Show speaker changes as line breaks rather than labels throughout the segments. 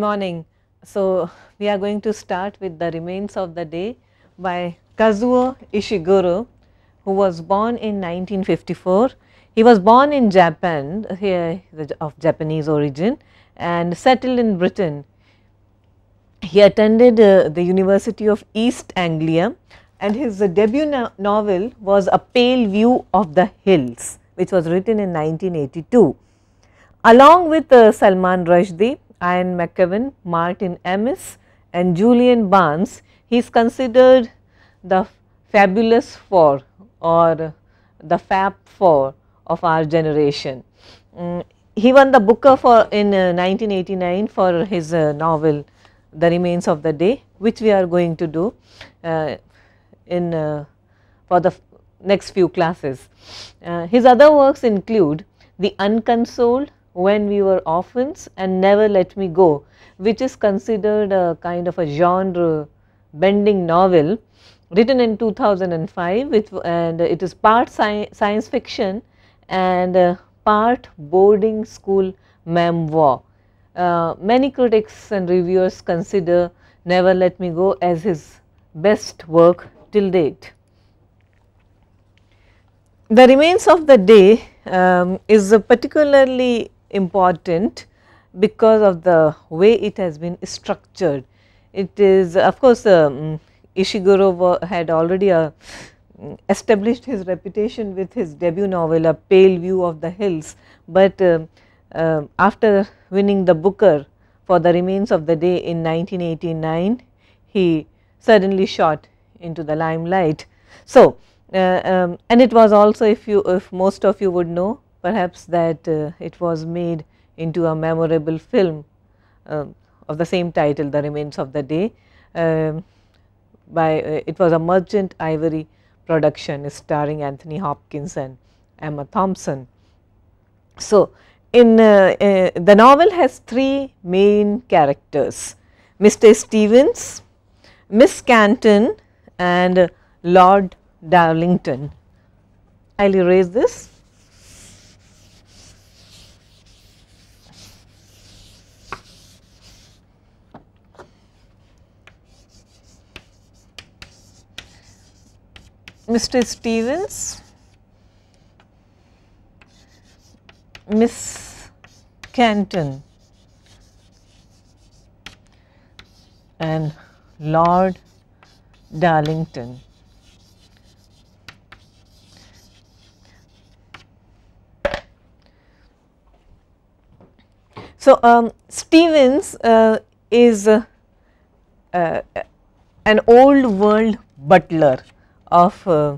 morning. So, we are going to start with the remains of the day by Kazuo Ishiguro who was born in 1954. He was born in Japan here of Japanese origin and settled in Britain. He attended uh, the University of East Anglia and his uh, debut no novel was A Pale View of the Hills which was written in 1982. Along with uh, Salman Rushdie, Ian McEwan, Martin Amis and Julian Barnes, he is considered the fabulous four or the Fab Four of our generation. Um, he won the Booker for in uh, 1989 for his uh, novel The Remains of the Day which we are going to do uh, in uh, for the next few classes. Uh, his other works include The Unconsoled, When We Were Orphans and Never Let Me Go which is considered a kind of a genre bending novel written in 2005 with, and it is part sci science fiction and uh, part boarding school memoir. Uh, many critics and reviewers consider Never Let Me Go as his best work till date. The remains of the day um, is a particularly important because of the way it has been structured. It is of course, um, Ishiguro had already uh, established his reputation with his debut novel A Pale View of the Hills, but uh, uh, after winning the Booker for the remains of the day in 1989, he suddenly shot into the limelight. So, uh, um, and it was also if you if most of you would know perhaps that uh, it was made into a memorable film uh, of the same title The Remains of the Day. Um, by uh, it was a Merchant Ivory production starring Anthony Hopkins and Emma Thompson. So, in uh, uh, the novel has three main characters Mr. Stevens, Miss Kenton and Lord Darlington. I will erase this. Mr. Stevens, Miss Kenton and Lord Darlington. So, um, Stevens uh, is uh, uh, an old world butler of uh,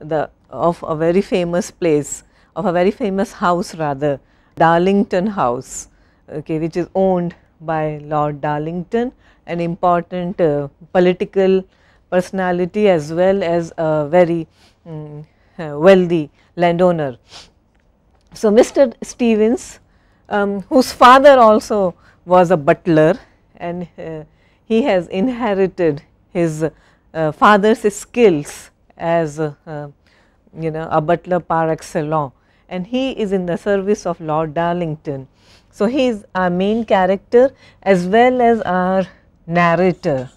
the of a very famous place of a very famous house rather Darlington House okay, which is owned by Lord Darlington an important uh, political personality as well as a very um, wealthy landowner. So, Mr. Stevens um, whose father also was a butler and uh, he has inherited his father's skills as uh, you know a butler par excellence and he is in the service of Lord Darlington. So, he is our main character as well as our narrator.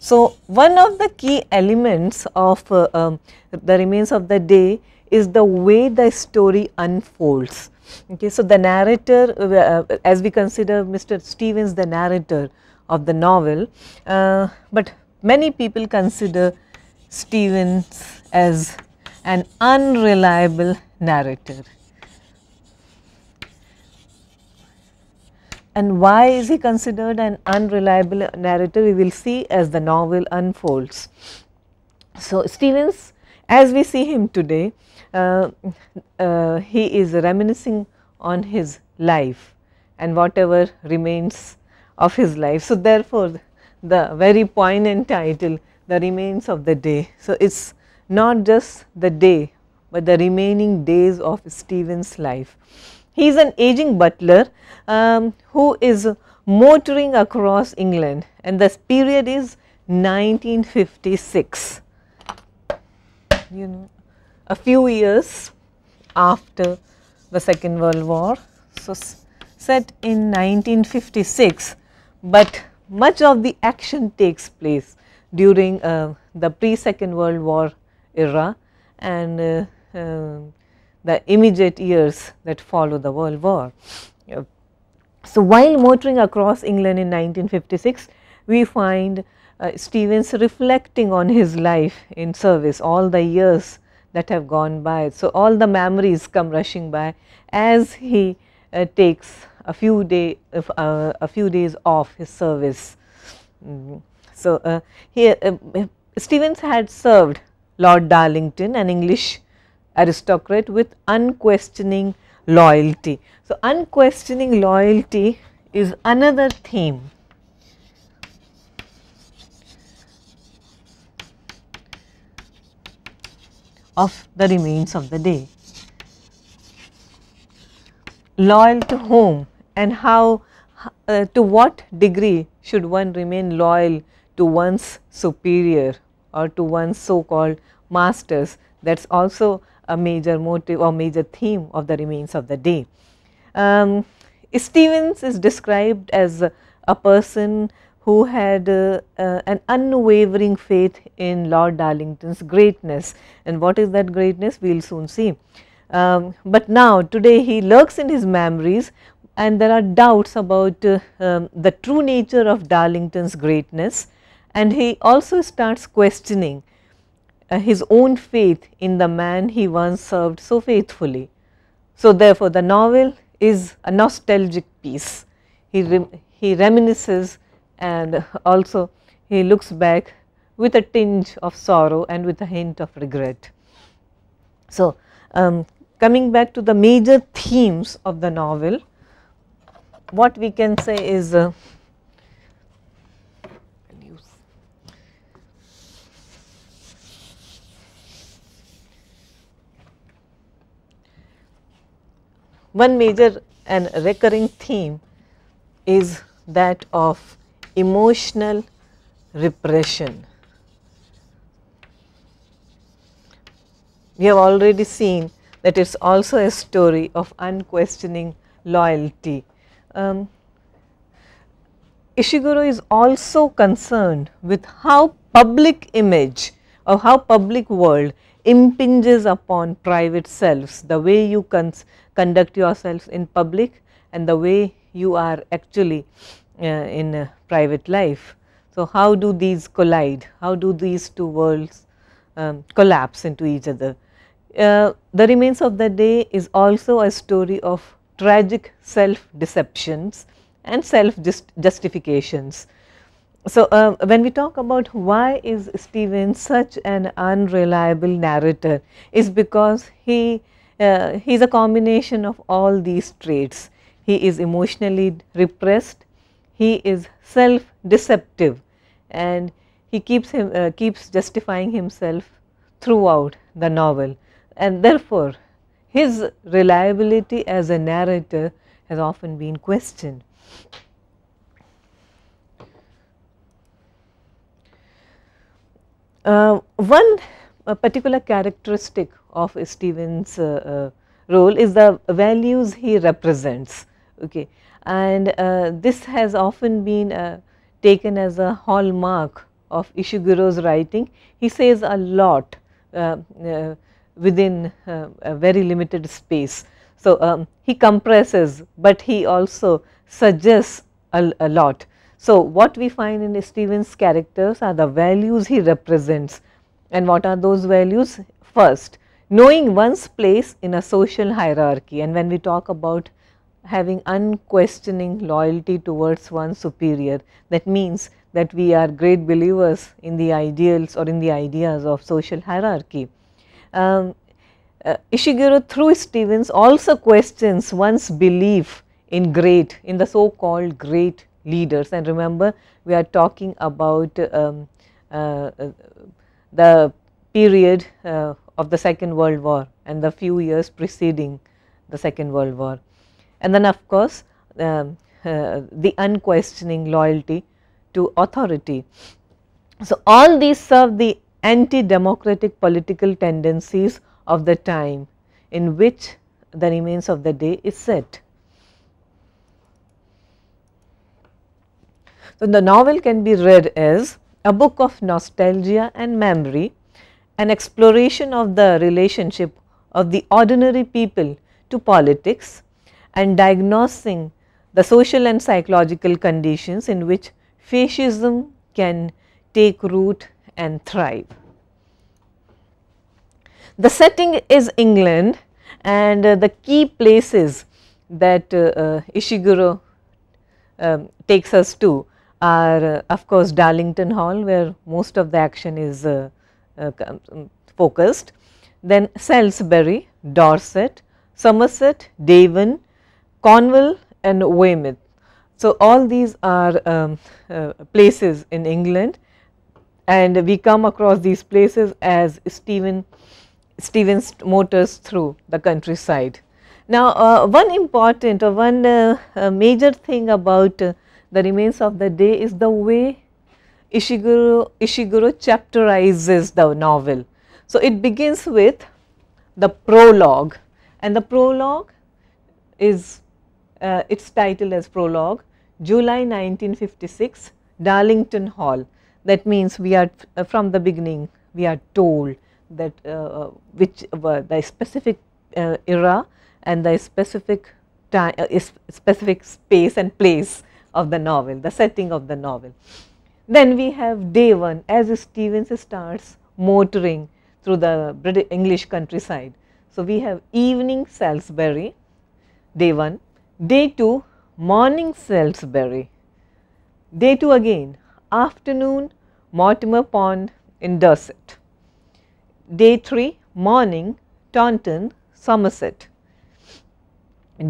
So, one of the key elements of uh, um, the remains of the day is the way the story unfolds. Okay, so, the narrator uh, as we consider Mr. Stevens the narrator of the novel, uh, but many people consider Stevens as an unreliable narrator. And why is he considered an unreliable narrator? We will see as the novel unfolds. So, Stevens as we see him today, uh, uh, he is reminiscing on his life and whatever remains of his life. So, therefore, the very poignant title the remains of the day. So, it is not just the day, but the remaining days of Stephen's life. He is an aging butler um, who is motoring across England and this period is 1956, you know a few years after the second world war. So, set in 1956, but much of the action takes place during uh, the pre second world war era and uh, uh, the immediate years that follow the world war. So, while motoring across England in 1956, we find uh, Stevens reflecting on his life in service, all the years that have gone by. So, all the memories come rushing by as he uh, takes a few day uh, a few days off his service. Mm. So, uh, here uh, Stevens had served Lord Darlington, an English aristocrat with unquestioning loyalty. So, unquestioning loyalty is another theme of the remains of the day. Loyal to whom and how, uh, to what degree should one remain loyal to one's superior or to one's so called masters that is also a major motive or major theme of the remains of the day. Um, Stevens is described as a person who had uh, uh, an unwavering faith in Lord Darlington's greatness and what is that greatness we will soon see. Um, but now today he lurks in his memories and there are doubts about uh, um, the true nature of Darlington's greatness and he also starts questioning uh, his own faith in the man he once served so faithfully. So, therefore, the novel is a nostalgic piece. He, rem he reminisces and also he looks back with a tinge of sorrow and with a hint of regret. So, um, coming back to the major themes of the novel, what we can say is uh, one major and recurring theme is that of emotional repression. We have already seen that it is also a story of unquestioning loyalty. Um, Ishiguro is also concerned with how public image or how public world impinges upon private selves, the way you conduct yourselves in public and the way you are actually uh, in private life. So, how do these collide? How do these two worlds um, collapse into each other? Uh, the remains of the day is also a story of tragic self deceptions and self justifications. So, uh, when we talk about why is Stevens such an unreliable narrator is because he uh, he is a combination of all these traits. He is emotionally repressed, he is self deceptive and he keeps him uh, keeps justifying himself throughout the novel and therefore his reliability as a narrator has often been questioned. Uh, one particular characteristic of Stevens' uh, uh, role is the values he represents. Okay and uh, this has often been uh, taken as a hallmark of Ishiguro's writing. He says a lot uh within uh, a very limited space. So, um, he compresses, but he also suggests a, a lot. So, what we find in Stevens' characters are the values he represents and what are those values? First, knowing one's place in a social hierarchy and when we talk about having unquestioning loyalty towards one's superior. That means that we are great believers in the ideals or in the ideas of social hierarchy. Um, uh, Ishiguro through Stevens also questions one's belief in great, in the so called great leaders and remember we are talking about um, uh, uh, the period uh, of the second world war and the few years preceding the second world war and then of course, um, uh, the unquestioning loyalty to authority. So, all these serve the anti-democratic political tendencies of the time in which the remains of the day is set. So, the novel can be read as a book of nostalgia and memory, an exploration of the relationship of the ordinary people to politics and diagnosing the social and psychological conditions in which fascism can take root and thrive. The setting is England and uh, the key places that uh, uh, Ishiguro um, takes us to are uh, of course Darlington Hall where most of the action is uh, uh, um, focused, then Salisbury, Dorset, Somerset, Devon, Cornwall and Weymouth. So, all these are um, uh, places in England and we come across these places as Stephen Stevens motors through the countryside. Now, uh, one important or one uh, uh, major thing about uh, the remains of the day is the way Ishiguro, Ishiguro chapterizes the novel. So, it begins with the prologue and the prologue is uh, its title as prologue July 1956 Darlington Hall that means we are uh, from the beginning we are told that uh, which the specific era and the specific time, uh, specific space and place of the novel, the setting of the novel. Then we have day one as Stevens starts motoring through the British English countryside. So, we have evening Salisbury, day 1, day 2 morning Salisbury, day 2 again afternoon Mortimer Pond in Dorset, day 3 morning Taunton, Somerset,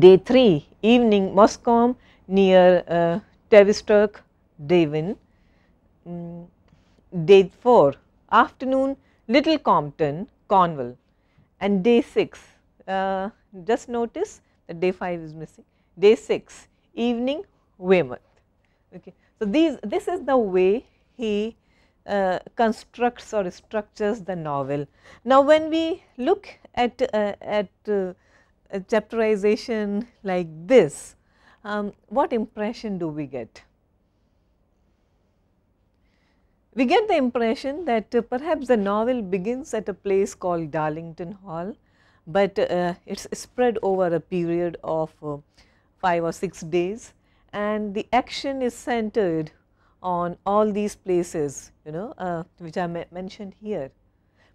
Day 3 evening Moscombe near uh, Tavistock, Devon. Mm, day 4 afternoon Little Compton, Cornwall and day 6 uh, just notice that day 5 is missing. Day 6 evening Weymouth. Okay. So, these this is the way he uh, constructs or structures the novel. Now, when we look at, uh, at uh, chapterization like this, um, what impression do we get? We get the impression that uh, perhaps the novel begins at a place called Darlington Hall, but uh, it is spread over a period of uh, 5 or 6 days and the action is centered on all these places you know uh, which are mentioned here,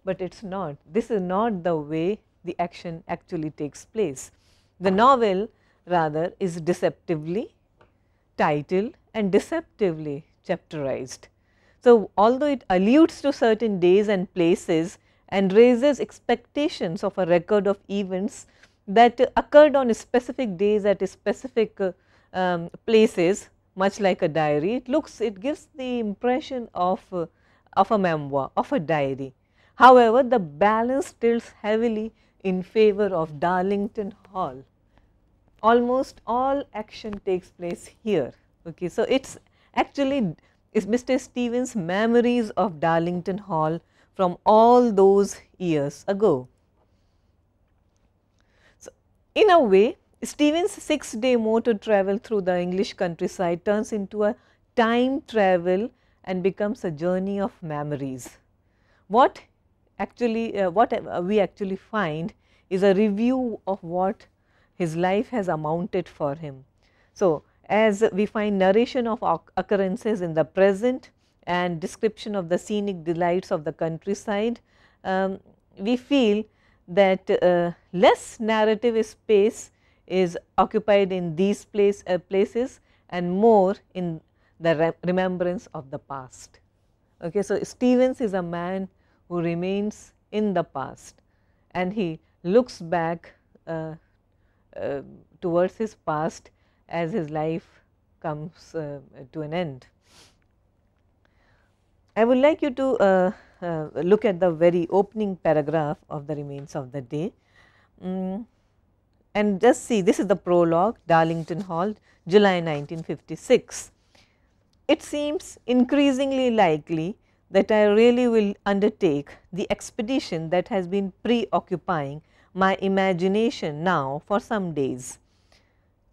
but it is not. This is not the way the action actually takes place. The novel rather is deceptively titled and deceptively chapterized. So, although it alludes to certain days and places and raises expectations of a record of events that occurred on specific days at specific uh, um, places much like a diary, it looks, it gives the impression of, uh, of a memoir, of a diary. However, the balance tilts heavily in favor of Darlington Hall. Almost all action takes place here. Okay. So, it is actually is Mr. Stevens memories of Darlington Hall from all those years ago. So, in a way Stevens 6 day motor travel through the English countryside turns into a time travel and becomes a journey of memories. What actually uh, what we actually find is a review of what his life has amounted for him. So, as we find narration of occurrences in the present and description of the scenic delights of the countryside, um, we feel that uh, less narrative space is occupied in these place, uh, places and more in the re remembrance of the past. Okay, so, Stevens is a man who remains in the past and he looks back uh, uh, towards his past as his life comes uh, to an end. I would like you to uh, uh, look at the very opening paragraph of the remains of the day um, and just see this is the prologue Darlington Hall July 1956. It seems increasingly likely that I really will undertake the expedition that has been preoccupying my imagination now for some days.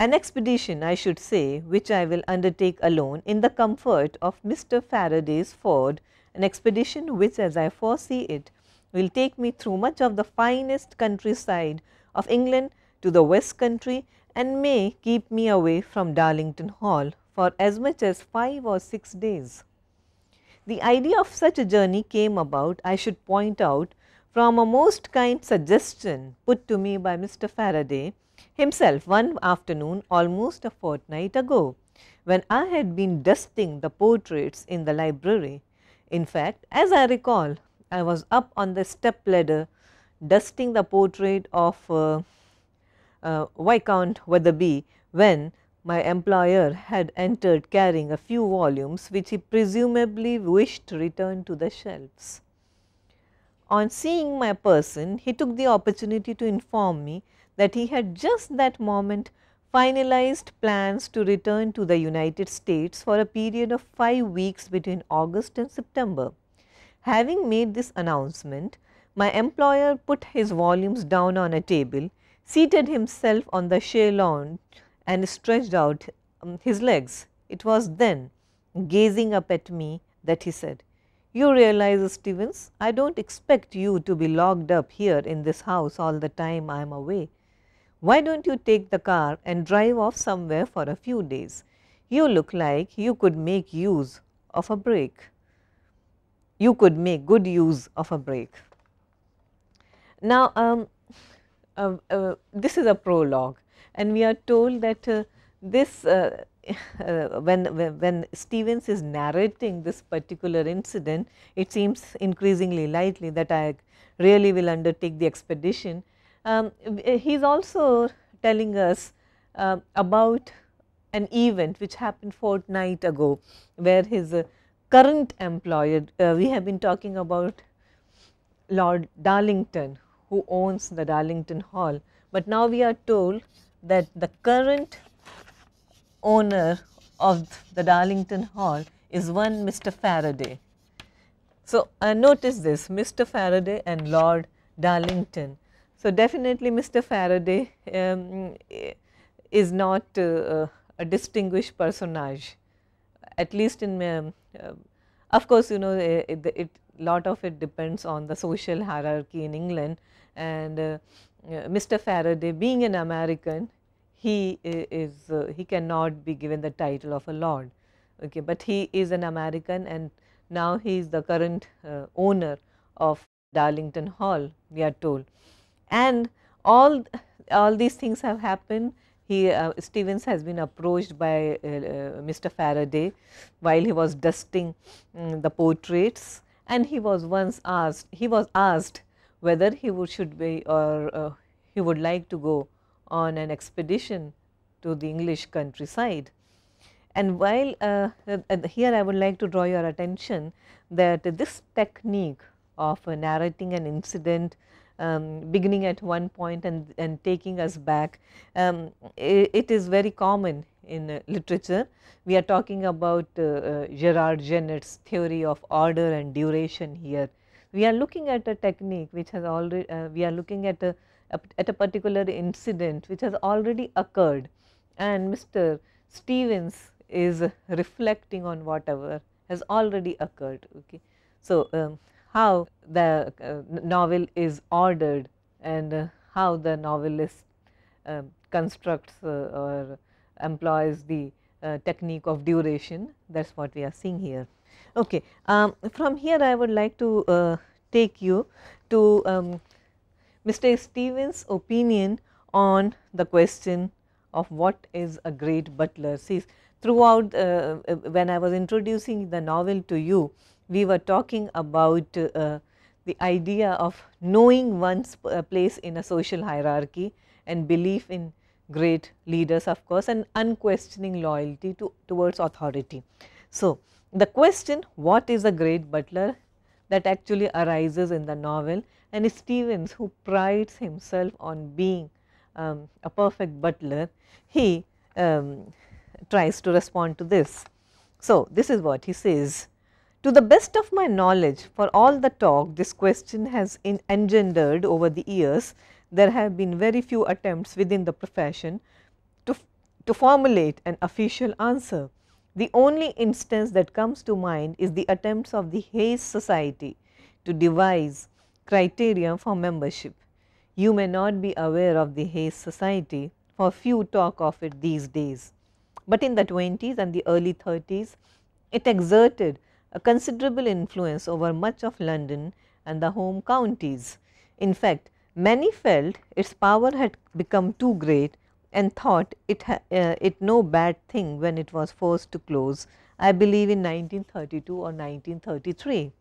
An expedition I should say which I will undertake alone in the comfort of Mr. Faraday's Ford, an expedition which as I foresee it will take me through much of the finest countryside of England to the west country and may keep me away from Darlington Hall for as much as 5 or 6 days. The idea of such a journey came about, I should point out, from a most kind suggestion put to me by Mr. Faraday himself one afternoon almost a fortnight ago, when I had been dusting the portraits in the library. In fact, as I recall, I was up on the step ladder dusting the portrait of uh, Uh, Viscount Wetherby, when my employer had entered carrying a few volumes which he presumably wished to return to the shelves. On seeing my person, he took the opportunity to inform me that he had just that moment finalized plans to return to the United States for a period of 5 weeks between August and September. Having made this announcement, my employer put his volumes down on a table, seated himself on the chaise lounge and stretched out um, his legs. It was then, gazing up at me, that he said, You realize, Stevens, I do not expect you to be locked up here in this house all the time I am away. Why don't you take the car and drive off somewhere for a few days? You look like you could make use of a break. You could make good use of a break. Now, um, this is a prologue. And we are told that uh, this uh, uh, when, when, Stevens is narrating this particular incident, it seems increasingly likely that I really will undertake the expedition. Um, he is also telling us uh, about an event which happened fortnight ago, where his uh, current employer, uh, we have been talking about Lord Darlington who owns the Darlington Hall, but now we are told that the current owner of the Darlington Hall is one Mr. Faraday. So, uh, notice this Mr. Faraday and Lord Darlington so, definitely Mr. Faraday um, is not uh, a distinguished personage at least in um, uh, of course, you know it, it, lot of it depends on the social hierarchy in England and uh, Mr. Faraday being an American he is uh, he cannot be given the title of a lord okay but he is an American and now he is the current uh, owner of Darlington Hall we are told and all all these things have happened he uh, Stevens has been approached by uh, uh, Mr. Faraday while he was dusting um, the portraits and he was once asked he was asked whether he would should be or uh, he would like to go on an expedition to the English countryside. And while uh, here I would like to draw your attention that this technique of narrating an incident um, beginning at one point and, and taking us back. Um, it, it is very common in uh, literature. We are talking about uh, uh, Gerard Genette's theory of order and duration here. We are looking at a technique which has already, uh, we are looking at a, a, at a particular incident which has already occurred and Mr. Stevens is reflecting on whatever has already occurred. Okay. So, um, how the uh, novel is ordered and uh, how the novelist uh, constructs uh, or employs the uh, technique of duration that is what we are seeing here. Okay. Um, from here I would like to uh, take you to um, Mr. Stevens opinion on the question of what is a great butler. See throughout when I was introducing the novel to you we were talking about uh, the idea of knowing one's uh, place in a social hierarchy and belief in great leaders of course and unquestioning loyalty to towards authority. So, the question what is a great butler that actually arises in the novel and Stevens who prides himself on being um, a perfect butler, he um, tries to respond to this. So, this is what he says to the best of my knowledge, for all the talk this question has engendered over the years, there have been very few attempts within the profession to to formulate an official answer. The only instance that comes to mind is the attempts of the Hayes Society to devise criteria for membership. You may not be aware of the Hayes Society, for few talk of it these days. But in the 20s and the early 30s, it exerted a considerable influence over much of London and the home counties. In fact, many felt its power had become too great and thought it, uh, it no bad thing when it was forced to close, I believe in 1932 or 1933.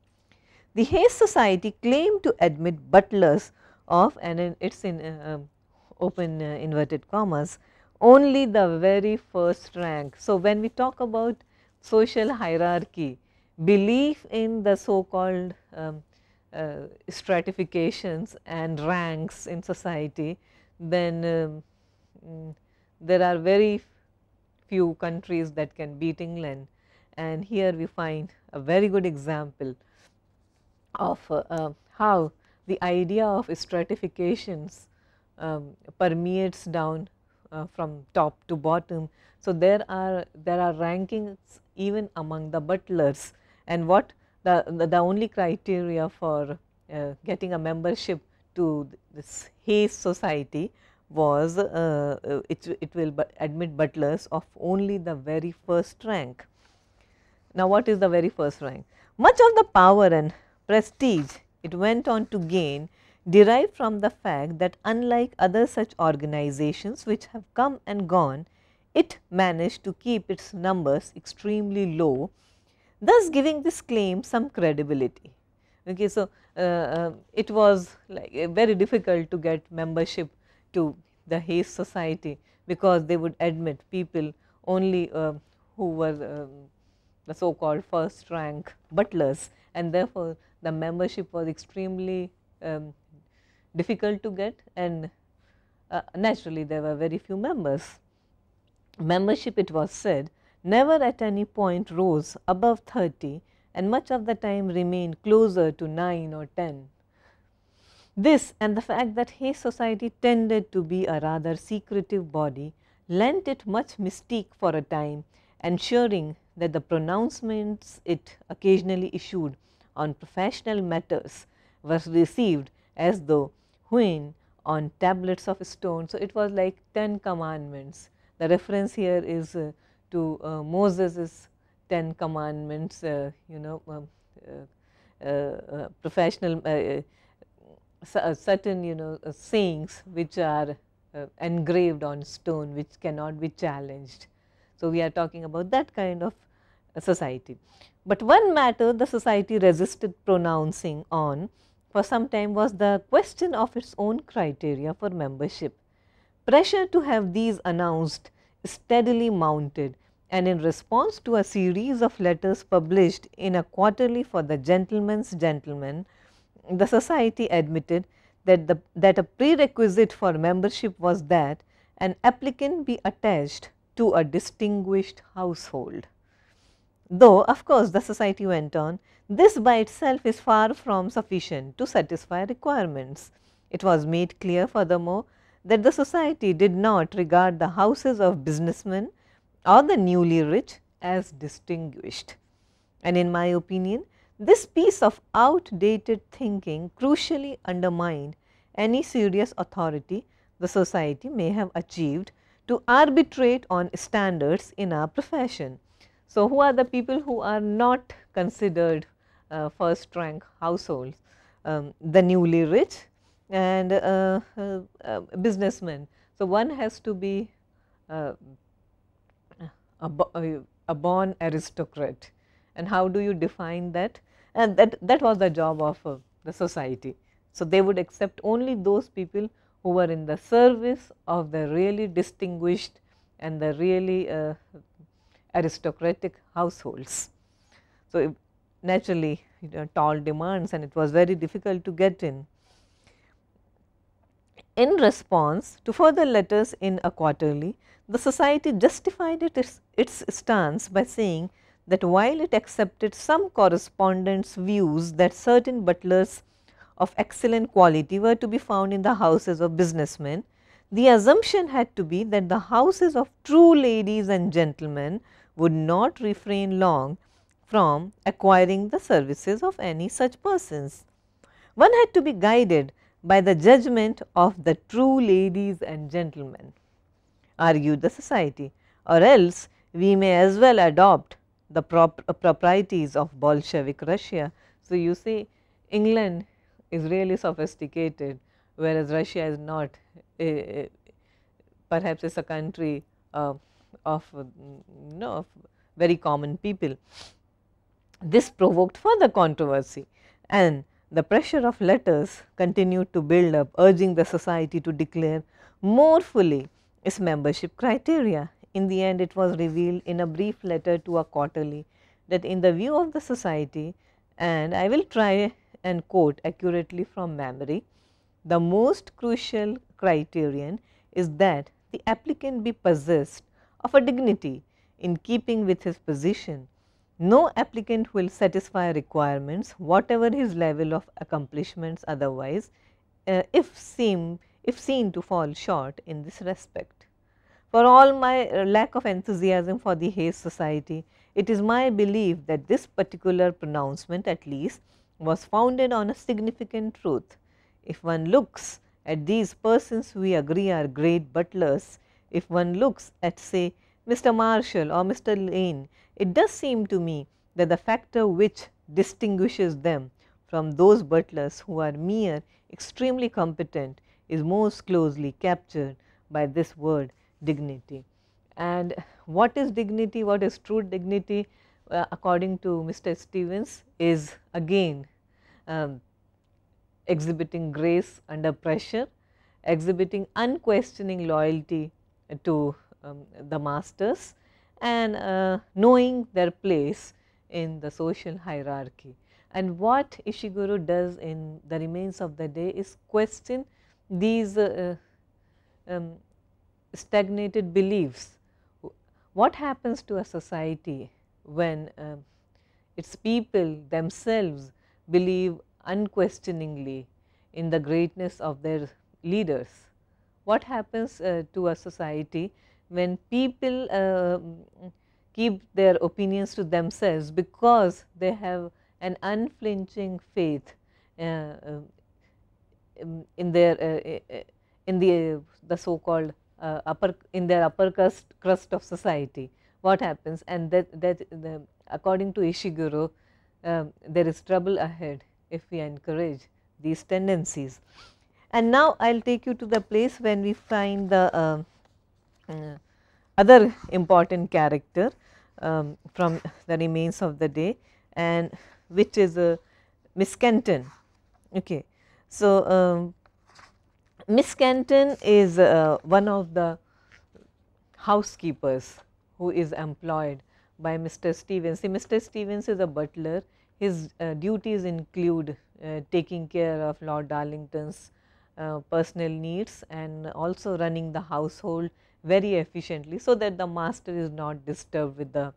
The Hayes Society claimed to admit butlers of and it is in uh, open uh, inverted commas only the very first rank. So, when we talk about social hierarchy, belief in the so called um, uh, stratifications and ranks in society, then um, mm, there are very few countries that can beat England and here we find a very good example of uh, uh, how the idea of stratifications um, permeates down uh, from top to bottom. So, there are there are rankings even among the butlers and what the, the, the only criteria for uh, getting a membership to this Hayes society was uh, uh it, it will admit butlers of only the very first rank. Now, what is the very first rank? Much of the power and prestige it went on to gain derived from the fact that unlike other such organizations which have come and gone, it managed to keep its numbers extremely low, thus giving this claim some credibility. Okay, so, uh, uh, it was like uh, very difficult to get membership to the Hayes society because they would admit people only uh, who were um, the so called first rank butlers and therefore, the membership was extremely um, difficult to get and uh, naturally there were very few members. Membership it was said never at any point rose above 30 and much of the time remained closer to 9 or 10. This and the fact that Hayes Society tended to be a rather secretive body lent it much mystique for a time, ensuring that the pronouncements it occasionally issued on professional matters was received as though when on tablets of stone. So, it was like 10 commandments. The reference here is uh, to uh, Moses' 10 commandments, uh, you know, um, uh, uh, uh, professional certain, you know, sayings which are engraved on stone which cannot be challenged. So, we are talking about that kind of society. But one matter the society resisted pronouncing on for some time was the question of its own criteria for membership. Pressure to have these announced steadily mounted and in response to a series of letters published in a quarterly for the gentleman's gentleman, the society admitted that, the, that a prerequisite for membership was that an applicant be attached to a distinguished household. Though of course, the society went on, this by itself is far from sufficient to satisfy requirements. It was made clear furthermore that the society did not regard the houses of businessmen or the newly rich as distinguished. And in my opinion, this piece of outdated thinking crucially undermined any serious authority the society may have achieved to arbitrate on standards in our profession. So, who are the people who are not considered uh, first rank households? Um, the newly rich and uh, uh, uh businessmen. So, one has to be uh, a, a, born aristocrat and how do you define that? And that, that was the job of uh, the society. So, they would accept only those people who were in the service of the really distinguished and the really aristocratic households. So, naturally you know, tall demands and it was very difficult to get in. In response to further letters in a quarterly, the society justified its, its stance by saying that while it accepted some correspondents' views that certain butlers of excellent quality were to be found in the houses of businessmen, the assumption had to be that the houses of true ladies and gentlemen would not refrain long from acquiring the services of any such persons. One had to be guided by the judgment of the true ladies and gentlemen, argued the society, or else we may as well adopt the prop uh, proprieties of Bolshevik Russia. So, you see England is really sophisticated, whereas Russia is not a, perhaps is a country uh, of you know of very common people. This provoked further controversy and the pressure of letters continued to build up urging the society to declare more fully its membership criteria. In the end it was revealed in a brief letter to a quarterly that in the view of the society and I will try and quote accurately from memory, the most crucial criterion is that the applicant be possessed of a dignity in keeping with his position. No applicant will satisfy requirements whatever his level of accomplishments otherwise uh, if seem if seen to fall short in this respect. For all my uh, lack of enthusiasm for the Hayes Society, it is my belief that this particular pronouncement at least was founded on a significant truth. If one looks at these persons we agree are great butlers, if one looks at say Mr. Marshall or Mr. Lane, it does seem to me that the factor which distinguishes them from those butlers who are mere extremely competent is most closely captured by this word dignity. And what is dignity, what is true dignity? uh, according to Mr. Stevens is again um, exhibiting grace under pressure, exhibiting unquestioning loyalty to um, the masters and uh, knowing their place in the social hierarchy. And what Ishiguro does in the remains of the day is question these uh, um, stagnated beliefs. What happens to a society when uh, its people themselves believe unquestioningly in the greatness of their leaders. What happens uh, to a society when people uh, keep their opinions to themselves because they have an unflinching faith uh, uh, in their uh, in the the so called upper in their upper crust, crust of society what happens and that, that the, according to Ishiguro, um, there is trouble ahead if we encourage these tendencies. And now I will take you to the place when we find the uh, uh, other important character um, from the remains of the day and which is uh, Miss Kenton. Okay. So, um, Miss Kenton is uh, one of the housekeepers who is employed by Mr. Stevens. See, Mr. Stevens is a butler. His uh, duties include uh, taking care of Lord Darlington's uh, personal needs and also running the household very efficiently, so that the master is not disturbed with the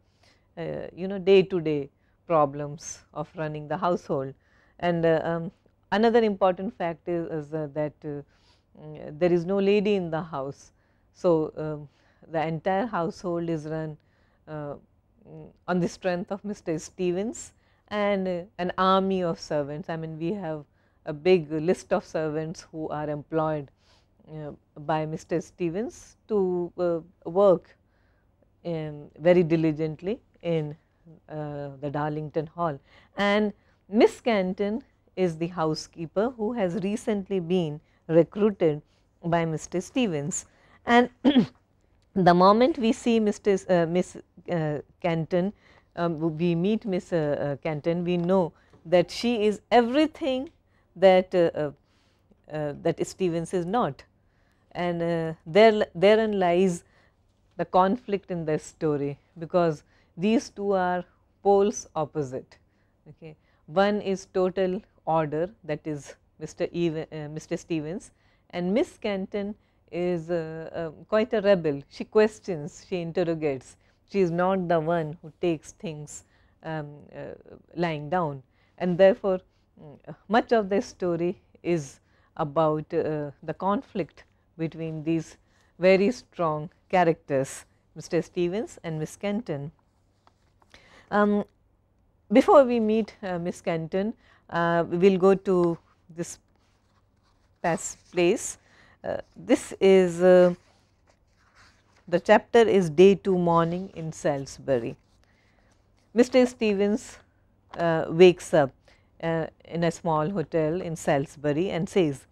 uh, you know day to day problems of running the household. And uh, um, another important fact is, is uh, that mm, there is no lady in the house. So, um, the entire household is run uh, on the strength of Mr. Stevens and uh, an army of servants. I mean, we have a big list of servants who are employed uh, by Mr. Stevens to uh, work very diligently in uh, the Darlington Hall. And Miss Kenton is the housekeeper who has recently been recruited by Mr. Stevens. And the moment we see Mr. Uh, Miss uh, Kenton, um, we meet Miss uh, uh, Kenton, we know that she is everything that uh, that Stevens is not, and there therein lies the conflict in this story because these two are poles opposite. Okay, one is total order that is Mr. Even, Mr. Stevens, and Miss Kenton is uh, uh, quite a rebel. She questions, she interrogates. She is not the one who takes things um, uh, lying down and therefore, mm, much of this story is about uh, the conflict between these very strong characters, Mr. Stevens and Miss Kenton. Um, before we meet uh, Miss Kenton, uh, we will go to this past place. Uh, this is uh, the chapter is day 2 morning in Salisbury. Mr. Stevens uh, wakes up uh, in a small hotel in Salisbury and says,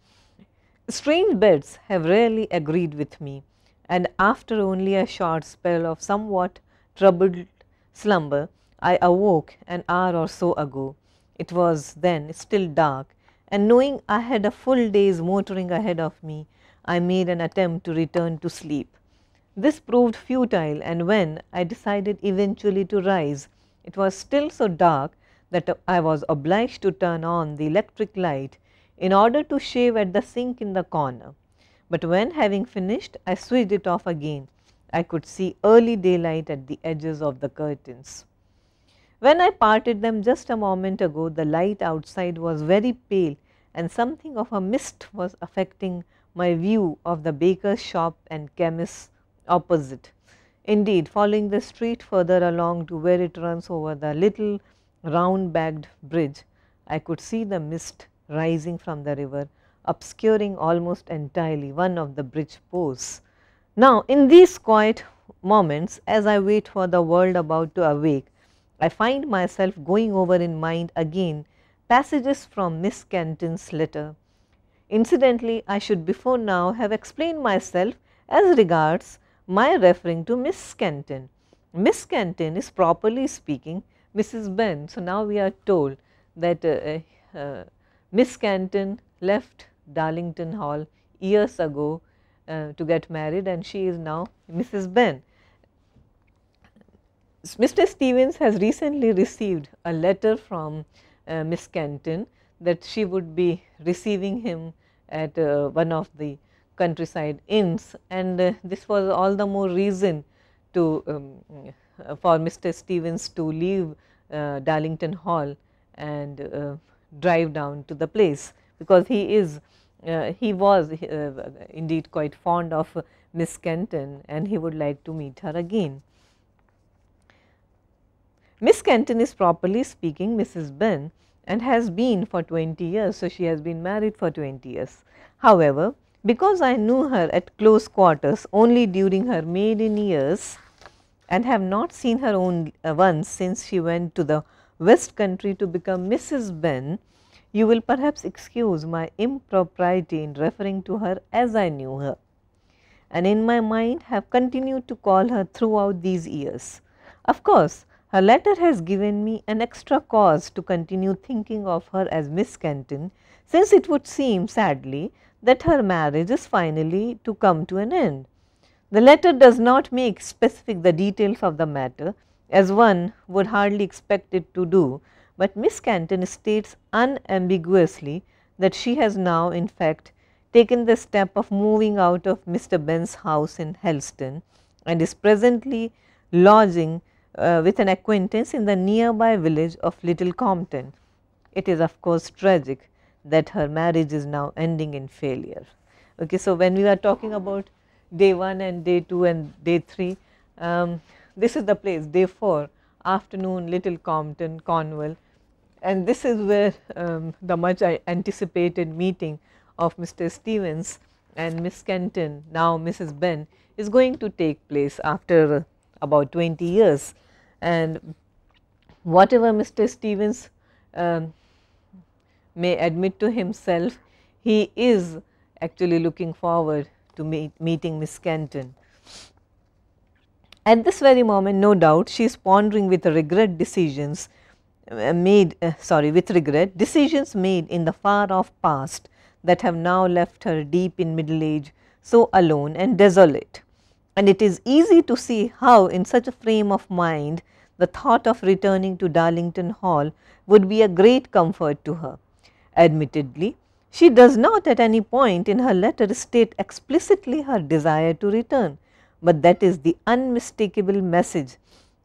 Strange beds have rarely agreed with me and after only a short spell of somewhat troubled slumber, I awoke an hour or so ago. It was then still dark and knowing I had a full day's motoring ahead of me, I made an attempt to return to sleep. This proved futile and when I decided eventually to rise, it was still so dark that I was obliged to turn on the electric light in order to shave at the sink in the corner. But when having finished, I switched it off again, I could see early daylight at the edges of the curtains. When I parted them just a moment ago, the light outside was very pale and something of a mist was affecting my view of the baker's shop and chemist's opposite. Indeed, following the street further along to where it runs over the little round bagged bridge, I could see the mist rising from the river, obscuring almost entirely one of the bridge posts. Now, in these quiet moments, as I wait for the world about to awake, I find myself going over in mind again passages from Miss Kenton's letter. Incidentally, I should before now have explained myself as regards my referring to Miss Kenton. Miss Kenton is properly speaking Mrs. Benn. So, now we are told that uh, uh, Miss Kenton left Darlington Hall years ago uh, to get married and she is now Mrs. Benn. Mr. Stevens has recently received a letter from uh, Miss Kenton that she would be receiving him at uh, one of the countryside inns and uh, this was all the more reason to um, for Mr. Stevens to leave uh, Darlington Hall and uh, drive down to the place because he is uh, he was uh, indeed quite fond of Miss Kenton and he would like to meet her again. Miss Kenton is properly speaking Mrs. Benn and has been for 20 years. So, she has been married for 20 years. However, because I knew her at close quarters only during her maiden years and have not seen her own, uh, once since she went to the west country to become Mrs. Benn, you will perhaps excuse my impropriety in referring to her as I knew her and in my mind have continued to call her throughout these years. Of course, her letter has given me an extra cause to continue thinking of her as Miss Kenton, since it would seem sadly that her marriage is finally to come to an end. The letter does not make specific the details of the matter as one would hardly expect it to do, but Miss Kenton states unambiguously that she has now in fact taken the step of moving out of Mr. Benn's house in Helston and is presently lodging uh, with an acquaintance in the nearby village of Little Compton. It is of course tragic that her marriage is now ending in failure. Okay, so, when we are talking about day 1 and day 2 and day 3, um, this is the place 4 afternoon Little Compton, Cornwall and this is where um, the much anticipated meeting of Mr. Stevens and Miss Kenton, now Mrs. Benn is going to take place after about 20 years and whatever Mr. Stevens um, may admit to himself, he is actually looking forward to meet, meeting Miss Kenton. At this very moment no doubt she is pondering with regret decisions uh, made uh, sorry with regret decisions made in the far off past that have now left her deep in middle age so alone and desolate and it is easy to see how in such a frame of mind the thought of returning to Darlington Hall would be a great comfort to her. Admittedly, she does not at any point in her letter state explicitly her desire to return, but that is the unmistakable message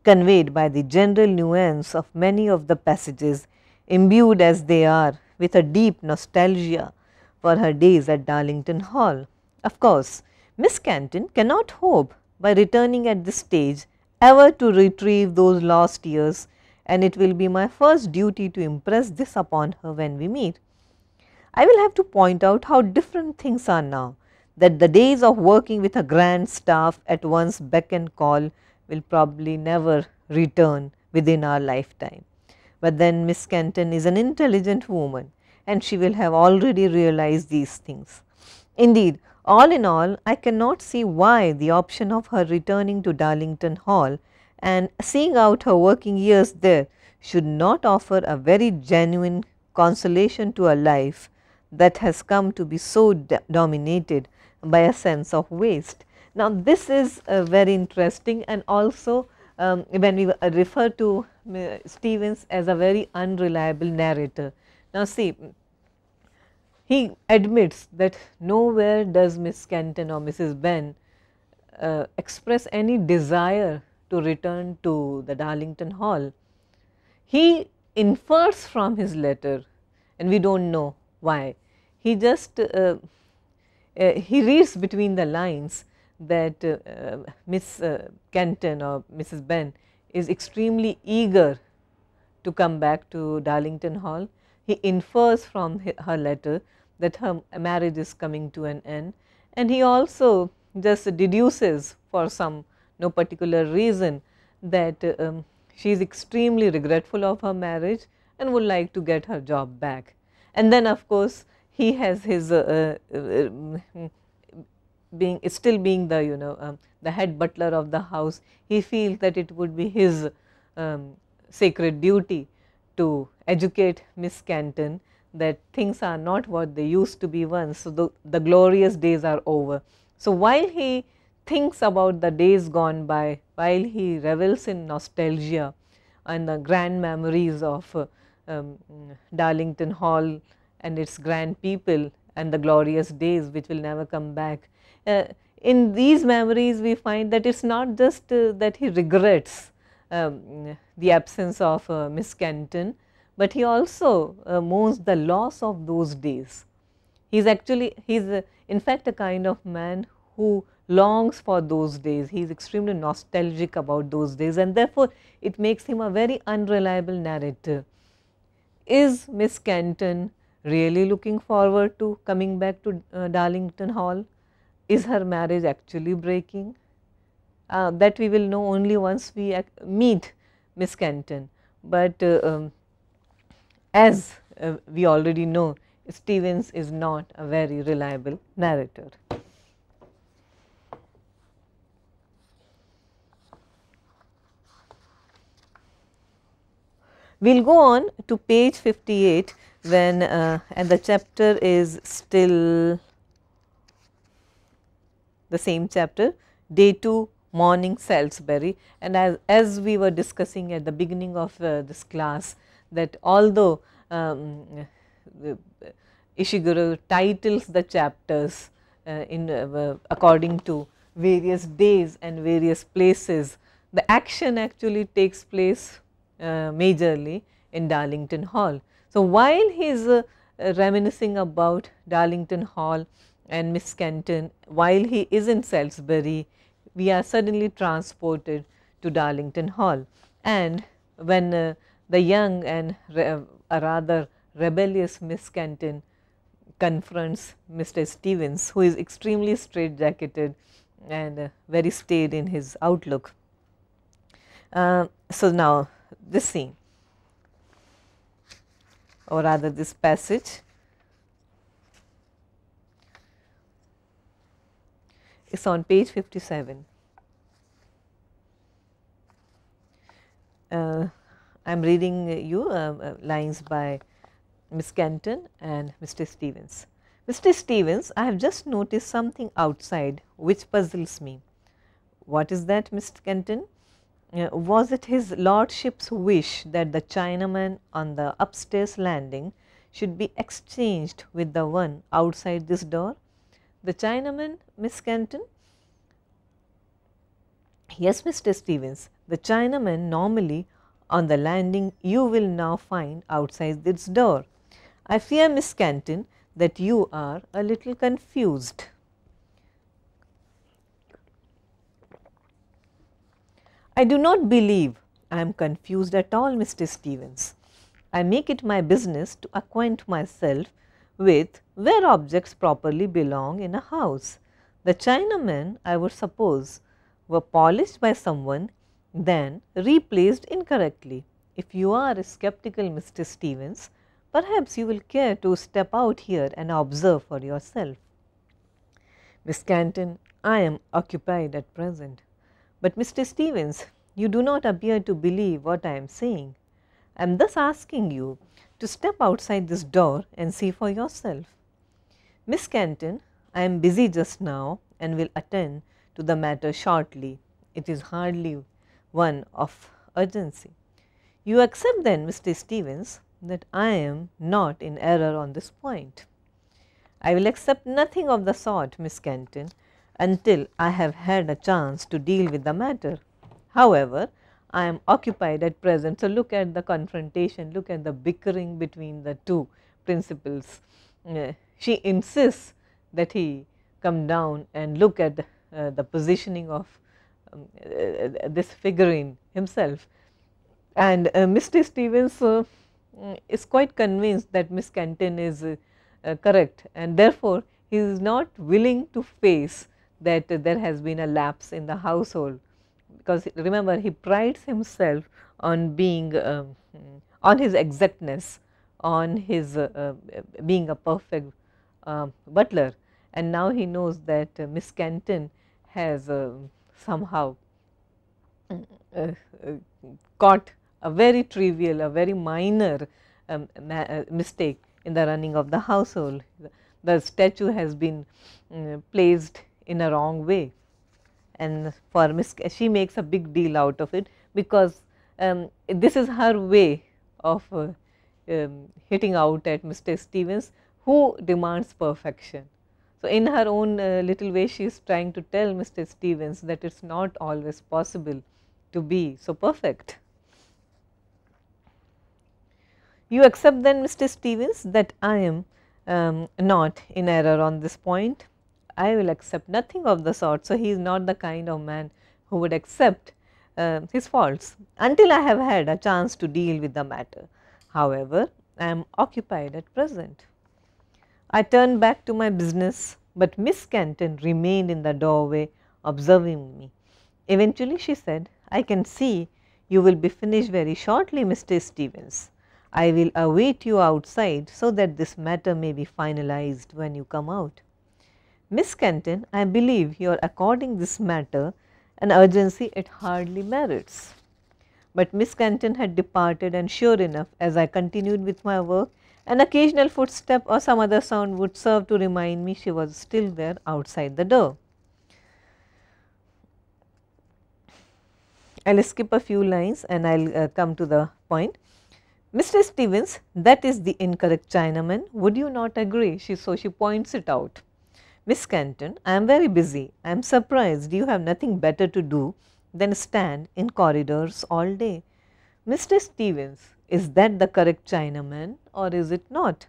conveyed by the general nuance of many of the passages imbued as they are with a deep nostalgia for her days at Darlington Hall. Of course, Miss Kenton cannot hope by returning at this stage ever to retrieve those lost years and it will be my first duty to impress this upon her when we meet. I will have to point out how different things are now that the days of working with a grand staff at one's beck and call will probably never return within our lifetime. But then Miss Kenton is an intelligent woman and she will have already realized these things. Indeed, all in all, I cannot see why the option of her returning to Darlington Hall and seeing out her working years there should not offer a very genuine consolation to a life that has come to be so dominated by a sense of waste. Now, this is uh, very interesting and also um, when we uh, refer to uh, Stevens as a very unreliable narrator. Now, see he admits that nowhere does Miss Kenton or Mrs. Benn uh, express any desire to return to the Darlington Hall. He infers from his letter and we do not know why. He just uh, he reads between the lines that uh, uh Miss uh, Kenton or Mrs. Benn is extremely eager to come back to Darlington Hall. He infers from her letter that her marriage is coming to an end and he also just deduces for some no particular reason that um, she is extremely regretful of her marriage and would like to get her job back. And then of course, he has his uh, uh, being still being the you know um, the head butler of the house he feels that it would be his um, sacred duty to educate miss Kenton that things are not what they used to be once so the, the glorious days are over. So while he thinks about the days gone by while he revels in nostalgia and the grand memories of uh, um, Darlington Hall and its grand people and the glorious days which will never come back. Uh, in these memories we find that it is not just uh, that he regrets um, the absence of uh, Miss Kenton, but he also uh, mourns the loss of those days. He is actually, he is uh, in fact a kind of man who longs for those days, he is extremely nostalgic about those days and therefore, it makes him a very unreliable narrator. Is Miss Kenton really looking forward to coming back to uh, Darlington Hall? Is her marriage actually breaking? Uh, that we will know only once we meet Miss Kenton, but uh, um, as uh, we already know Stevens is not a very reliable narrator. We will go on to page 58 when uh, and the chapter is still the same chapter day 2 morning Salisbury and as, as we were discussing at the beginning of uh, this class that although um, Ishiguro titles the chapters uh, in uh, according to various days and various places the action actually takes place uh, majorly in Darlington Hall. So, while he is uh, reminiscing about Darlington Hall and Miss Kenton, while he is in Salisbury, we are suddenly transported to Darlington Hall. And when uh, the young and rather rebellious Miss Kenton confronts Mr. Stevens, who is extremely straight jacketed and uh, very staid in his outlook. Uh, so, now this scene or rather this passage is on page 57. Uh, I am reading you uh, uh, lines by Miss Kenton and Mr. Stevens. Mr. Stevens, I have just noticed something outside which puzzles me. What is that, Miss Kenton? Uh, was it his lordship's wish that the Chinaman on the upstairs landing should be exchanged with the one outside this door? The Chinaman, Miss Kenton? Yes, Mr. Stevens, the Chinaman normally on the landing you will now find outside this door. I fear, Miss Kenton, that you are a little confused. I do not believe I am confused at all, Mr. Stevens. I make it my business to acquaint myself with where objects properly belong in a house. The Chinamen, I would suppose, were polished by someone, then replaced incorrectly. If you are a skeptical Mr. Stevens, perhaps you will care to step out here and observe for yourself. Miss Kenton, I am occupied at present. But Mr. Stevens, you do not appear to believe what I am saying. I am thus asking you to step outside this door and see for yourself. Miss Kenton, I am busy just now and will attend to the matter shortly. It is hardly one of urgency. You accept then, Mr. Stevens, that I am not in error on this point. I will accept nothing of the sort, Miss Kenton, until I have had a chance to deal with the matter. However, I am occupied at present. So, look at the confrontation, look at the bickering between the two principals. Uh, she insists that he come down and look at uh, the positioning of um, uh, this figurine himself. And uh, Mr. Stevens uh, is quite convinced that Miss Kenton is correct and therefore, he is not willing to face that there has been a lapse in the household because remember he prides himself on being um, on his exactness on his uh, uh, being a perfect uh, butler and now he knows that uh, Miss Kenton has uh, somehow uh, caught a very trivial a very minor um, mistake in the running of the household. The statue has been placed in a wrong way and for Miss she makes a big deal out of it because um, this is her way of uh, um, hitting out at Mr. Stevens who demands perfection. So, in her own uh, little way she is trying to tell Mr. Stevens that it is not always possible to be so perfect. You accept then Mr. Stevens that I am um, not in error on this point I will accept nothing of the sort. So, he is not the kind of man who would accept uh, his faults until I have had a chance to deal with the matter. However, I am occupied at present. I turned back to my business, but Miss Kenton remained in the doorway observing me. Eventually, she said, I can see you will be finished very shortly, Mr. Stevens. I will await you outside so that this matter may be finalized when you come out. Miss Kenton, I believe you are according this matter an urgency it hardly merits. But Miss Kenton had departed and sure enough as I continued with my work an occasional footstep or some other sound would serve to remind me she was still there outside the door. I will skip a few lines and I will uh, come to the point. Mr. Stevens, that is the incorrect Chinaman, would you not agree? She, so she points it out. Miss Kenton, I am very busy. I am surprised you have nothing better to do than stand in corridors all day. Mr. Stevens, is that the correct Chinaman or is it not?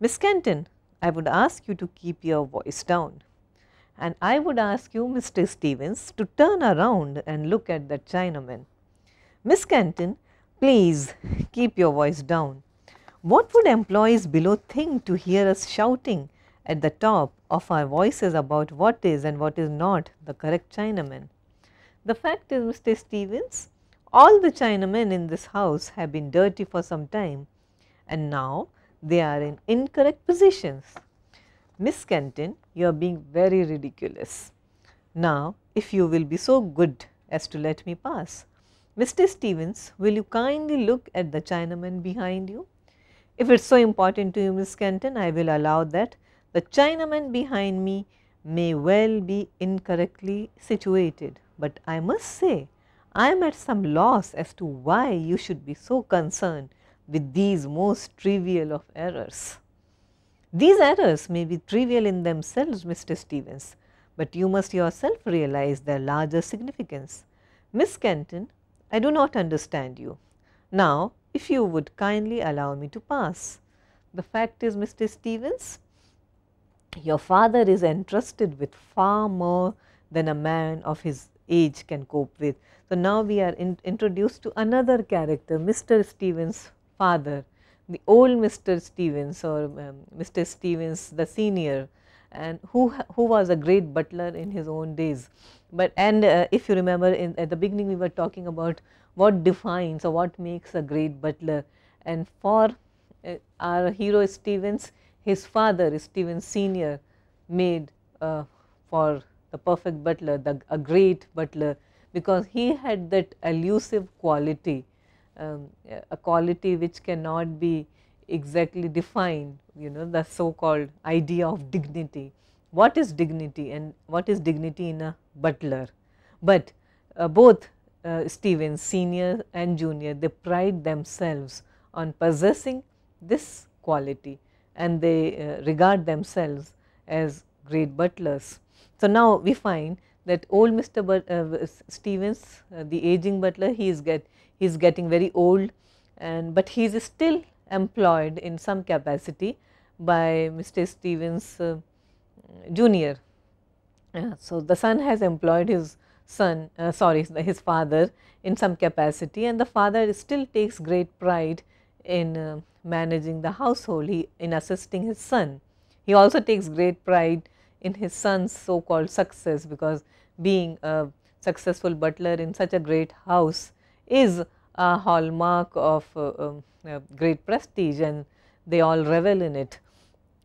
Miss Kenton, I would ask you to keep your voice down. And I would ask you, Mr. Stevens, to turn around and look at that Chinaman. Miss Kenton, please keep your voice down. What would employees below think to hear us shouting at the top of our voices about what is and what is not the correct Chinaman. The fact is Mr. Stevens, all the Chinamen in this house have been dirty for some time and now they are in incorrect positions. Miss Kenton, you are being very ridiculous. Now, if you will be so good as to let me pass. Mr. Stevens, will you kindly look at the Chinaman behind you? If it is so important to you, Miss Kenton, I will allow that the Chinaman behind me may well be incorrectly situated, but I must say I am at some loss as to why you should be so concerned with these most trivial of errors. These errors may be trivial in themselves, Mr. Stevens, but you must yourself realize their larger significance. Miss Kenton, I do not understand you. Now, if you would kindly allow me to pass. The fact is, Mr. Stevens, your father is entrusted with far more than a man of his age can cope with. So, now we are in, introduced to another character Mr. Stevens father, the old Mr. Stevens or um, Mr. Stevens the senior and who, who was a great butler in his own days. But and uh, if you remember in, at the beginning we were talking about what defines or what makes a great butler and for uh, our hero Stevens his father Stephen senior made uh, for the perfect butler, the, a great butler because he had that elusive quality, um, a quality which cannot be exactly defined, you know, the so called idea of dignity. What is dignity and what is dignity in a butler? But uh, both uh, senior and junior, they pride themselves on possessing this quality and they uh, regard themselves as great butlers. So, now we find that old Mr. But, uh, Stevens, uh, the aging butler, he is get he is getting very old and but he is still employed in some capacity by Mr. Stevens uh, junior. so, the son has employed his son uh, sorry his father in some capacity and the father still takes great pride in uh, managing the household he, in assisting his son. He also takes great pride in his son's so called success because being a successful butler in such a great house is a hallmark of uh, uh, great prestige and they all revel in it.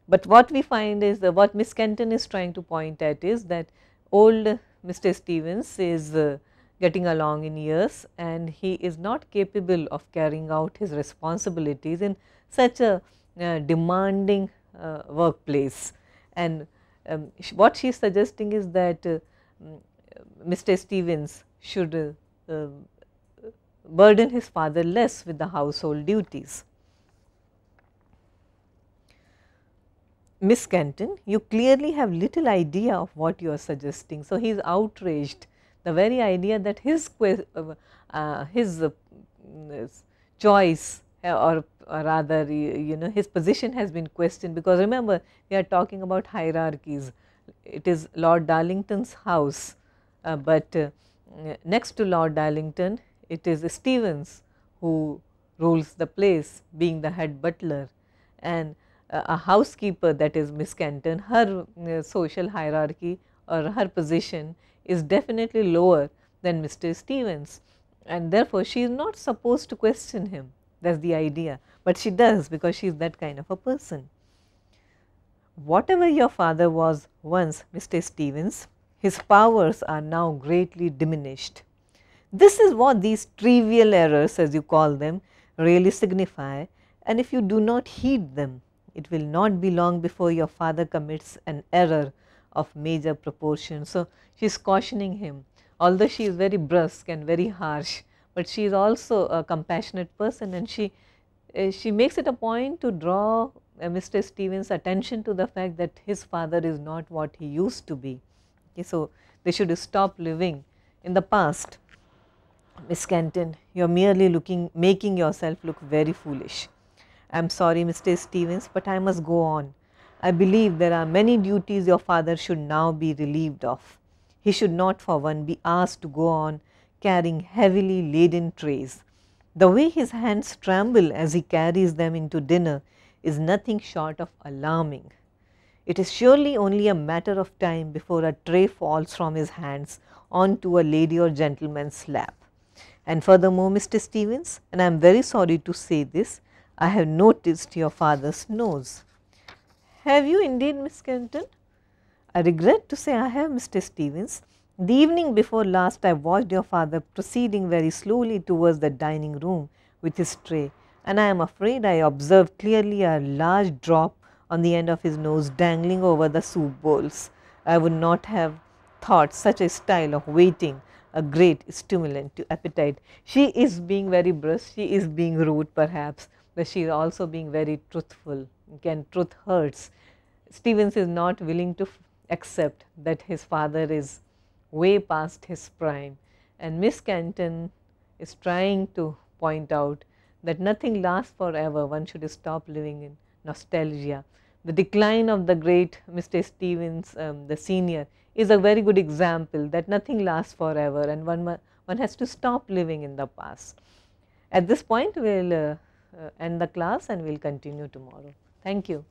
But what we find is that what Miss Kenton is trying to point at is that old Mr. Stevens is uh, getting along in years and he is not capable of carrying out his responsibilities in such a uh, demanding uh, workplace. And um, what she is suggesting is that uh, Mr. Mm, Stevens should uh, um, burden his father less with the household duties. Miss Kenton, you clearly have little idea of what you are suggesting. So, he is outraged the very idea that his, uh, uh, his uh, choice or, or, rather you know his position has been questioned because remember we are talking about hierarchies. It is Lord Darlington's house, uh, but uh, next to Lord Darlington it is Stevens who rules the place being the head butler and uh, a housekeeper that is Miss Kenton her social hierarchy or her position is definitely lower than Mr. Stevens and therefore, she is not supposed to question him that is the idea, but she does because she is that kind of a person. Whatever your father was once Mr. Stevens, his powers are now greatly diminished. This is what these trivial errors as you call them really signify and if you do not heed them, it will not be long before your father commits an error of major proportion. So, she is cautioning him although she is very brusque and very harsh, but she is also a compassionate person and she uh, she makes it a point to draw uh, Mr. Stevens attention to the fact that his father is not what he used to be. Okay, so, they should stop living in the past. Miss Kenton, you are merely looking making yourself look very foolish. I am sorry Mr. Stevens, but I must go on. I believe there are many duties your father should now be relieved of. He should not for one be asked to go on carrying heavily laden trays. The way his hands tremble as he carries them into dinner is nothing short of alarming. It is surely only a matter of time before a tray falls from his hands onto a lady or gentleman's lap. And furthermore, Mr. Stevens, and I am very sorry to say this, I have noticed your father's nose. Have you indeed, Miss Kenton? I regret to say I have, Mr. Stevens. The evening before last, I watched your father proceeding very slowly towards the dining room with his tray, and I am afraid I observed clearly a large drop on the end of his nose dangling over the soup bowls. I would not have thought such a style of waiting a great stimulant to appetite. She is being very brusque, she is being rude perhaps, but she is also being very truthful. Again, truth hurts. Stevens is not willing to accept that his father is way past his prime and Miss Kenton is trying to point out that nothing lasts forever, one should stop living in nostalgia. the decline of the great Mr. Stevens, um, the senior, is a very good example that nothing lasts forever and one, one has to stop living in the past. At this point, we will uh, uh, end the class and we will continue tomorrow. Thank you.